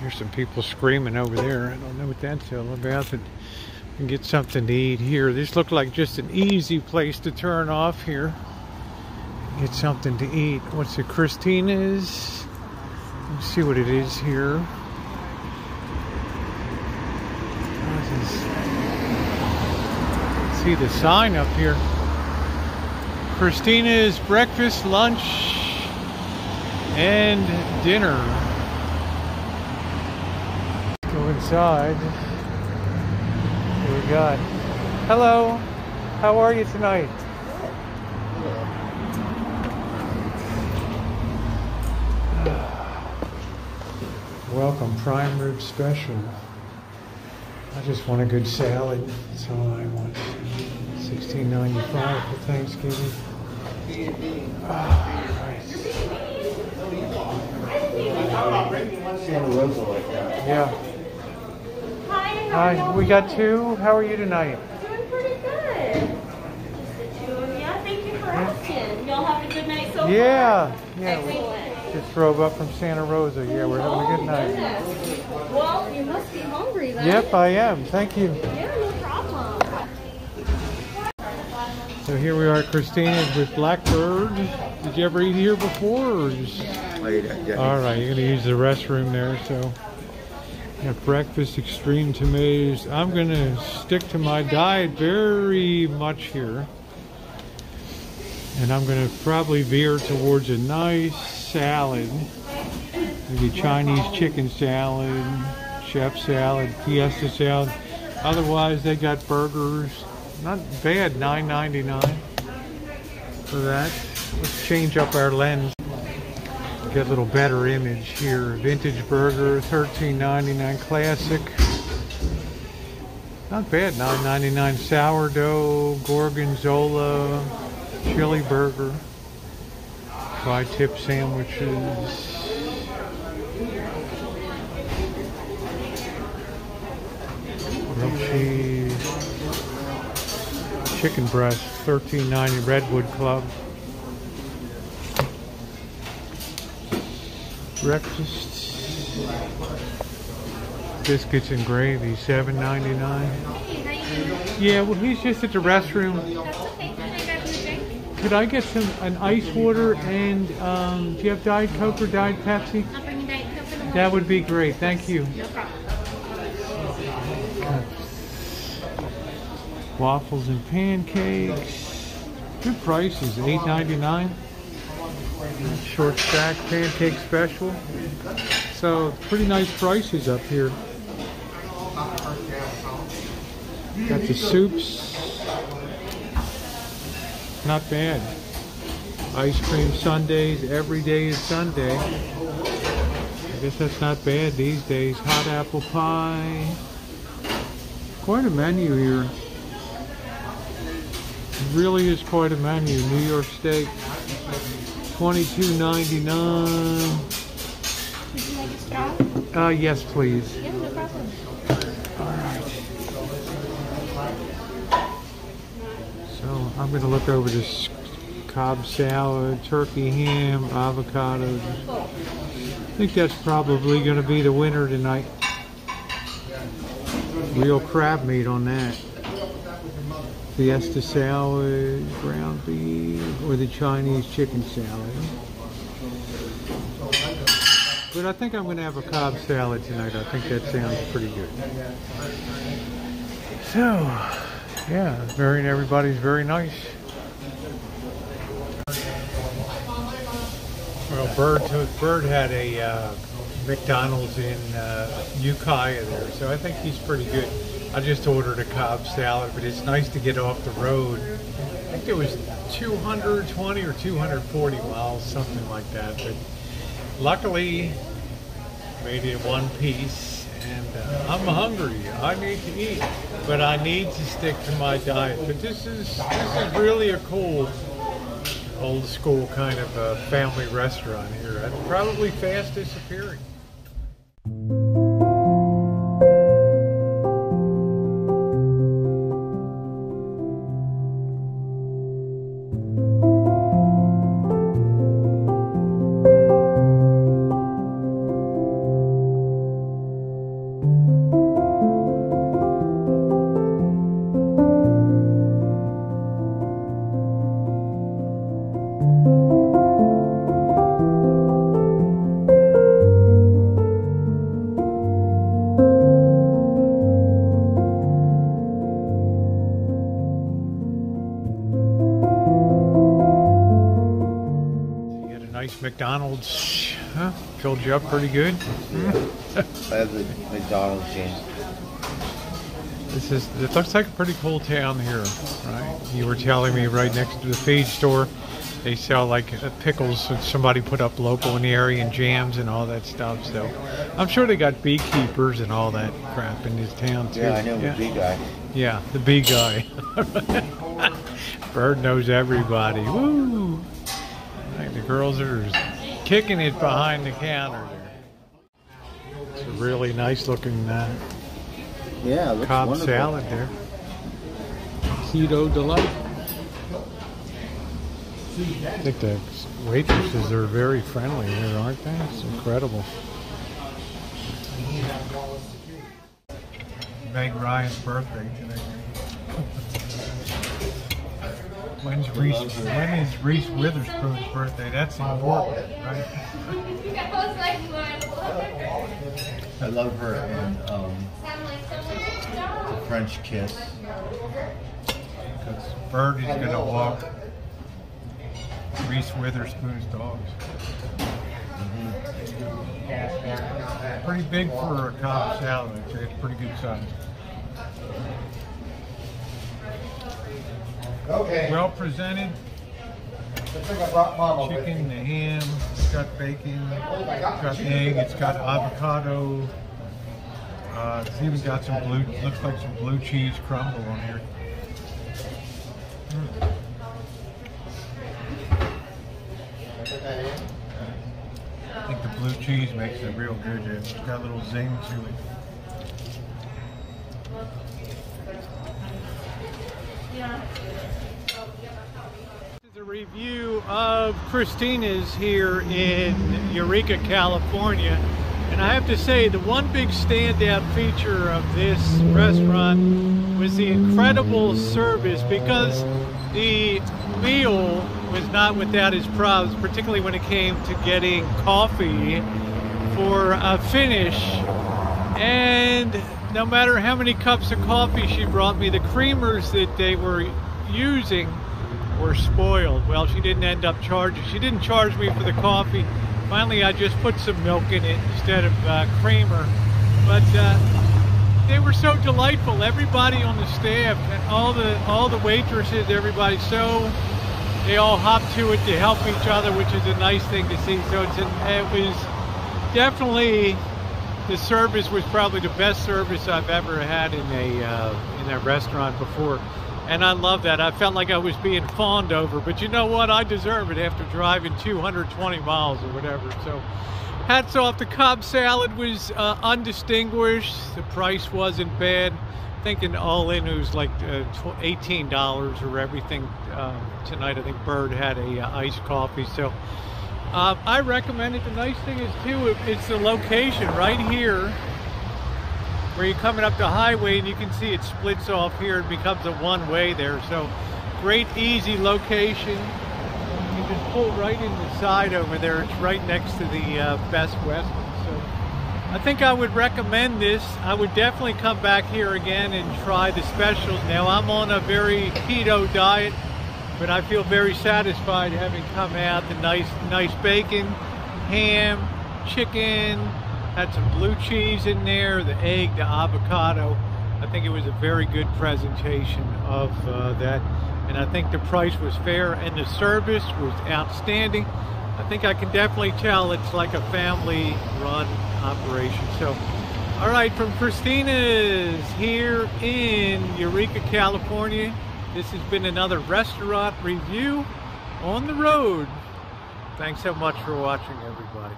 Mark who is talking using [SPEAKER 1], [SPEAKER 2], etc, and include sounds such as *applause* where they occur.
[SPEAKER 1] Here's some people screaming over there. I don't know what that's all about, can get something to eat here. This looked like just an easy place to turn off here. Get something to eat. What's it? Kristina's. Let's see what it is here. See the sign up here. Kristina's breakfast, lunch, and dinner. Inside. We got? Hello. How are you tonight? *sighs* Welcome, prime rib special. I just want a good salad. That's all I want. Sixteen ninety five for Thanksgiving. *sighs* Ah. Yeah.
[SPEAKER 2] Hi, how
[SPEAKER 1] Hi,
[SPEAKER 2] are
[SPEAKER 1] we got two. How are you tonight?
[SPEAKER 2] Doing pretty good. Just the two of Yeah, thank you for asking. Y'all having a good night so far?
[SPEAKER 1] Yeah. Yeah. We just drove up from Santa Rosa. Yeah, we're having a good
[SPEAKER 2] Oh,
[SPEAKER 1] night.
[SPEAKER 2] goodness. Well, you must be hungry then.
[SPEAKER 1] Yep, I am. Thank you.
[SPEAKER 2] Yeah, no problem.
[SPEAKER 1] So here we are at Kristina's with Blackbird. Did you ever eat here before? Or just... All right, you're gonna use the restroom there. So, breakfast, extreme tomatoes. I'm gonna stick to my diet very much here, and I'm gonna probably veer towards a nice salad, maybe Chinese chicken salad, chef salad, fiesta salad. Otherwise, they got burgers. Not bad, $9.99 for that. Let's change up our lens. Get a little better image here. Vintage burger, $13.99 classic. Not bad, $9.99 sourdough, gorgonzola, chili burger, tri-tip sandwiches. Cheese, chicken breast, $13.90 Redwood Club. Breakfast biscuits and gravy 7.99 yeah well he's just at the restroom. Could i get some an ice water and um, do you have diet coke or diet pepsi?
[SPEAKER 2] I'll bring you Diet Coke in the
[SPEAKER 1] that would be great. Thank you. Waffles and pancakes. Good prices 8.99 short stack pancake special. So pretty nice prices up here. Got the soups. Not bad. Ice cream sundaes every day is sunday. I guess that's not bad these days. Hot apple pie. Quite a menu here. Really is quite a menu. New york steak Twenty-two ninety-nine.
[SPEAKER 2] Would you like a straw?
[SPEAKER 1] Uh, yes, please.
[SPEAKER 2] Yeah, no problem.
[SPEAKER 1] All right. So I'm going to look over this Cobb salad, turkey ham, avocados. I think that's probably going to be the winner tonight. Real crab meat on that. Fiesta salad, ground beef, or the Chinese chicken salad. But I think I'm going to have a Cobb salad tonight. I think that sounds pretty good. So, yeah, very everybody's very nice. Well, Bird Bird had a uh, McDonald's in uh, Ukiah there, so I think he's pretty good. I just ordered a Cobb salad, but it's nice to get off the road. I think it was 220 or 240 miles, something like that. But luckily, made it one piece, and uh, I'm hungry. I need to eat, but I need to stick to my diet. But this is this is really a cool, old school kind of uh, family restaurant here. Probably fast disappearing. Nice McDonald's. Huh? Filled you up pretty good. Yeah. *laughs*
[SPEAKER 3] I have the McDonald's James.
[SPEAKER 1] This is. It looks like a pretty cool town here, right? You were telling me right next to the feed store, they sell like uh, pickles that somebody put up local in the area and jams and all that stuff. So I'm sure they got beekeepers and all that crap in this town too.
[SPEAKER 3] Yeah, I know the bee guy.
[SPEAKER 1] Yeah, the bee guy. *laughs* Bird knows everybody. Woo! Like the girls are kicking it behind the counter there. It's a really nice looking uh,
[SPEAKER 3] Yeah, it looks
[SPEAKER 1] Cobb
[SPEAKER 3] wonderful.
[SPEAKER 1] salad there. Keto delight. I think the waitresses are very friendly here, aren't they? It's incredible. Meg Ryan's birthday today. When's Reese? When is Reese Witherspoon's birthday? That's important, right?
[SPEAKER 3] I love her and um, the French kiss.
[SPEAKER 1] Because Bird is going to walk Reese Witherspoon's dogs. Pretty big for a Cobb salad. It's pretty good size.
[SPEAKER 3] Okay.
[SPEAKER 1] Well presented.
[SPEAKER 3] I think I brought mom over.
[SPEAKER 1] Chicken, the ham, it's got bacon, it's got egg, it's got avocado. Uh, it's even got some blue, looks like some blue cheese crumble on here. Mm. I think the blue cheese makes it real good. It's got a little zing to it. Review of Kristina's here in Eureka, California. And I have to say, the one big standout feature of this restaurant was the incredible service because the meal was not without its problems, particularly when it came to getting coffee for a finish. And no matter how many cups of coffee she brought me, the creamers that they were using were spoiled. Well, she didn't end up charging. She didn't charge me for the coffee. Finally, I just put some milk in it instead of uh, creamer. But uh, they were so delightful. Everybody on the staff and all the all the waitresses, everybody so they all hopped to it to help each other, which is a nice thing to see. So it's an, it was definitely the service was probably the best service I've ever had in a uh, in a restaurant before, and I love that. I felt like I was being fawned over, but you know what? I deserve it after driving 220 miles or whatever. So, hats off. The Cobb salad was uh, undistinguished. The price wasn't bad. Thinking all in it was like uh, $18 or everything um, tonight. I think Bird had a uh, iced coffee. So. Um, I recommend it. The nice thing is too, it- it's the location right here where you're coming up the highway and you can see it splits off here and becomes a one-way there. So great, easy location. You just pull right in the side over there. It's right next to the uh, Best Western. So I think I would recommend this. I would definitely come back here again and try the specials. Now I'm on a very keto diet but I feel very satisfied having come out. The nice, nice bacon, ham, chicken, had some blue cheese in there, the egg, the avocado. I think it was a very good presentation of uh, that, and I think the price was fair and the service was outstanding. I think I can definitely tell it's like a family-run operation. So, all right, from Kristina's here in Eureka, California. This has been another restaurant review on the road. Thanks so much for watching, everybody.